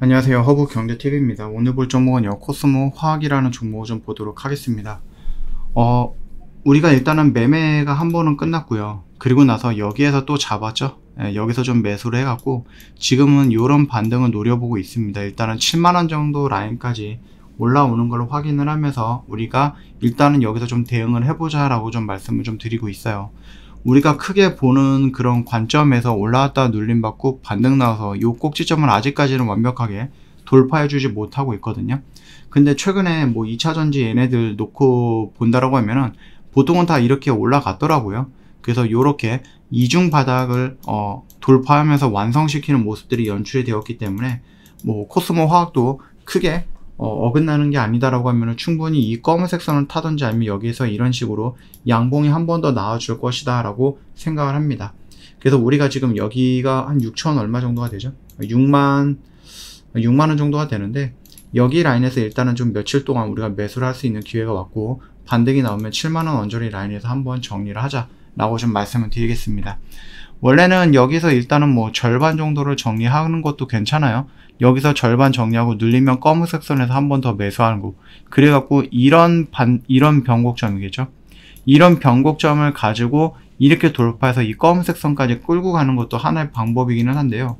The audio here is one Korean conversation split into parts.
안녕하세요. 허브 경제TV입니다. 오늘 볼 종목은요. 코스모 화학이라는 종목을 좀 보도록 하겠습니다. 어, 우리가 일단은 매매가 한 번은 끝났고요. 그리고 나서 여기에서 또 잡았죠. 예, 여기서 좀 매수를 해갖고 지금은 이런 반등을 노려보고 있습니다. 일단은 7만원 정도 라인까지 올라오는 걸 확인을 하면서 우리가 일단은 여기서 좀 대응을 해보자 라고 좀 말씀을 좀 드리고 있어요. 우리가 크게 보는 그런 관점에서 올라왔다 눌림받고 반등 나와서 요 꼭지점을 아직까지는 완벽하게 돌파해주지 못하고 있거든요. 근데 최근에 뭐 2차전지 얘네들 놓고 본다라고 하면은 보통은 다 이렇게 올라갔더라고요. 그래서 요렇게 이중 바닥을 어, 돌파하면서 완성시키는 모습들이 연출이 되었기 때문에 뭐 코스모 화학도 크게 어, 긋나는 게 아니다라고 하면 충분히 이 검은색 선을 타든지 아니면 여기서 이런 식으로 양봉이 한 번 더 나와줄 것이다 라고 생각을 합니다. 그래서 우리가 지금 여기가 한 6천 얼마 정도가 되죠? 6만 6만원 정도가 되는데 여기 라인에서 일단은 좀 며칠 동안 우리가 매수를 할 수 있는 기회가 왔고 반등이 나오면 7만원 언저리 라인에서 한번 정리를 하자 라고 좀 말씀을 드리겠습니다. 원래는 여기서 일단은 뭐 절반 정도를 정리하는 것도 괜찮아요. 여기서 절반 정리하고 눌리면 검은색 선에서 한 번 더 매수하는 거. 그래갖고 이런 반, 이런 변곡점이겠죠. 이런 변곡점을 가지고 이렇게 돌파해서 이 검은색 선까지 끌고 가는 것도 하나의 방법이기는 한데요.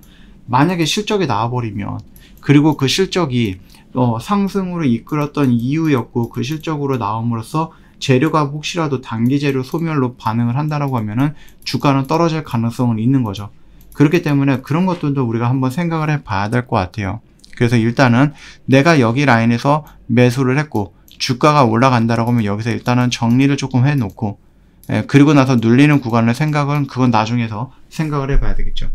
만약에 실적이 나와버리면 그리고 그 실적이 어, 상승으로 이끌었던 이유였고 그 실적으로 나옴으로써 재료가 혹시라도 단기 재료 소멸로 반응을 한다라고 하면은 주가는 떨어질 가능성은 있는 거죠. 그렇기 때문에 그런 것들도 우리가 한번 생각을 해 봐야 될 것 같아요. 그래서 일단은 내가 여기 라인에서 매수를 했고 주가가 올라간다라고 하면 여기서 일단은 정리를 조금 해 놓고 예, 그리고 나서 눌리는 구간을 생각은 그건 나중에서 생각을 해 봐야 되겠죠.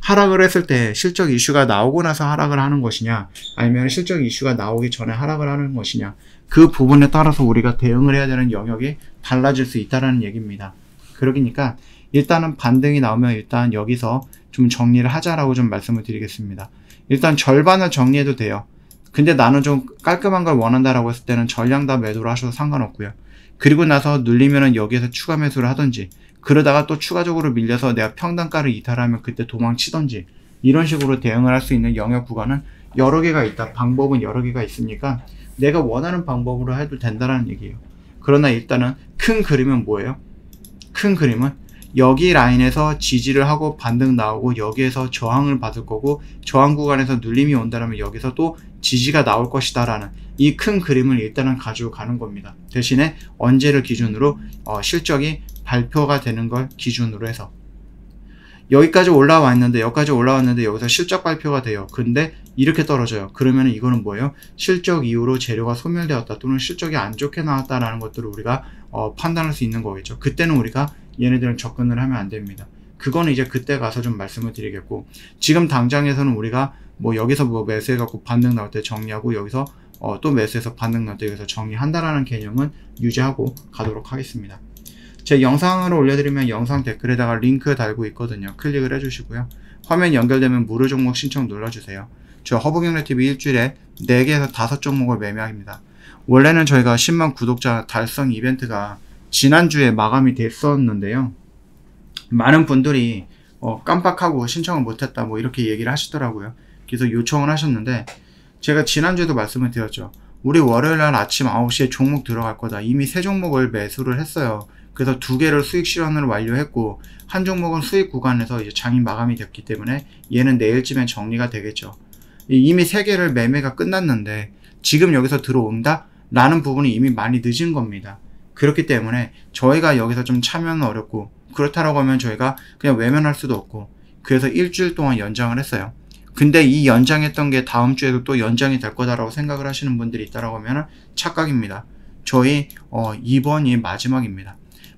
하락을 했을 때 실적 이슈가 나오고 나서 하락을 하는 것이냐 아니면 실적 이슈가 나오기 전에 하락을 하는 것이냐 그 부분에 따라서 우리가 대응을 해야 되는 영역이 달라질 수 있다라는 얘기입니다. 그러니까 일단은 반등이 나오면 일단 여기서 좀 정리를 하자라고 좀 말씀을 드리겠습니다. 일단 절반을 정리해도 돼요. 근데 나는 좀 깔끔한 걸 원한다라고 했을 때는 전량 다 매도를 하셔도 상관없고요. 그리고 나서 눌리면은 여기에서 추가 매수를 하든지 그러다가 또 추가적으로 밀려서 내가 평단가를 이탈하면 그때 도망치던지 이런 식으로 대응을 할 수 있는 영역 구간은 여러 개가 있다. 방법은 여러 개가 있으니까 내가 원하는 방법으로 해도 된다는 얘기예요. 그러나 일단은 큰 그림은 뭐예요? 큰 그림은 여기 라인에서 지지를 하고 반등 나오고 여기에서 저항을 받을 거고 저항 구간에서 눌림이 온다면 여기서 또 지지가 나올 것이다 라는 이 큰 그림을 일단은 가지고 가는 겁니다. 대신에 언제를 기준으로 어, 실적이 발표가 되는 걸 기준으로 해서 여기까지 올라왔는데 여기까지 올라왔는데 여기서 실적 발표가 돼요. 근데 이렇게 떨어져요. 그러면 이거는 뭐예요? 실적 이후로 재료가 소멸되었다 또는 실적이 안 좋게 나왔다라는 것들을 우리가 어, 판단할 수 있는 거겠죠. 그때는 우리가 얘네들은 접근을 하면 안 됩니다. 그거는 이제 그때 가서 좀 말씀을 드리겠고 지금 당장에서는 우리가 뭐 여기서 뭐 매수해갖고 반등 나올 때 정리하고 여기서 어, 또 매수해서 반등 나올 때 여기서 정리한다라는 개념은 유지하고 가도록 하겠습니다. 제 영상을 올려드리면 영상 댓글에다가 링크 달고 있거든요. 클릭을 해주시고요. 화면 연결되면 무료 종목 신청 눌러주세요. 저 허브경례TV 일주일에 4개에서 5종목을 매매합니다. 원래는 저희가 10만 구독자 달성 이벤트가 지난주에 마감이 됐었는데요. 많은 분들이 어, 깜빡하고 신청을 못했다 뭐 이렇게 얘기를 하시더라고요. 그래서 요청을 하셨는데 제가 지난주에도 말씀을 드렸죠. 우리 월요일 날 아침 9시에 종목 들어갈 거다. 이미 세 종목을 매수를 했어요. 그래서 두 개를 수익 실현을 완료했고 한 종목은 수익 구간에서 이제 장이 마감이 됐기 때문에 얘는 내일쯤엔 정리가 되겠죠. 이미 세 개를 매매가 끝났는데 지금 여기서 들어온다? 라는 부분이 이미 많이 늦은 겁니다. 그렇기 때문에 저희가 여기서 좀 참여는 어렵고 그렇다라고 하면 저희가 그냥 외면할 수도 없고 그래서 일주일 동안 연장을 했어요. 근데 이 연장했던 게 다음 주에도 또 연장이 될 거다라고 생각을 하시는 분들이 있다라고 하면 착각입니다. 저희 어, 이번이 마지막입니다.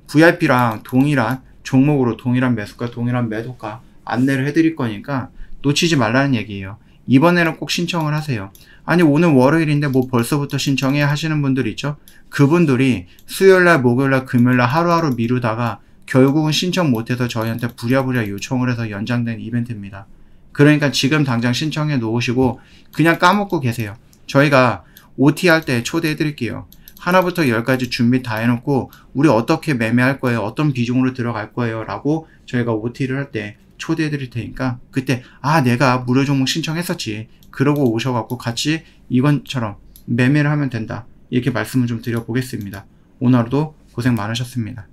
VIP랑 동일한 종목으로 동일한 매수가 동일한 매도가 안내를 해드릴 거니까 놓치지 말라는 얘기예요. 이번에는 꼭 신청을 하세요. 아니 오늘 월요일인데 뭐 벌써부터 신청해 하시는 분들 있죠? 그분들이 수요일날 목요일날 금요일날 하루하루 미루다가 결국은 신청 못해서 저희한테 부랴부랴 요청을 해서 연장된 이벤트입니다. 그러니까 지금 당장 신청해 놓으시고 그냥 까먹고 계세요. 저희가 OT 할 때 초대해 드릴게요. 하나부터 열까지 준비 다 해놓고 우리 어떻게 매매할 거예요? 어떤 비중으로 들어갈 거예요? 라고 저희가 OT를 할때 초대해 드릴 테니까 그때 아 내가 무료 종목 신청했었지. 그러고 오셔갖고 같이 이건처럼 매매를 하면 된다. 이렇게 말씀을 좀 드려보겠습니다. 오늘 하루도 고생 많으셨습니다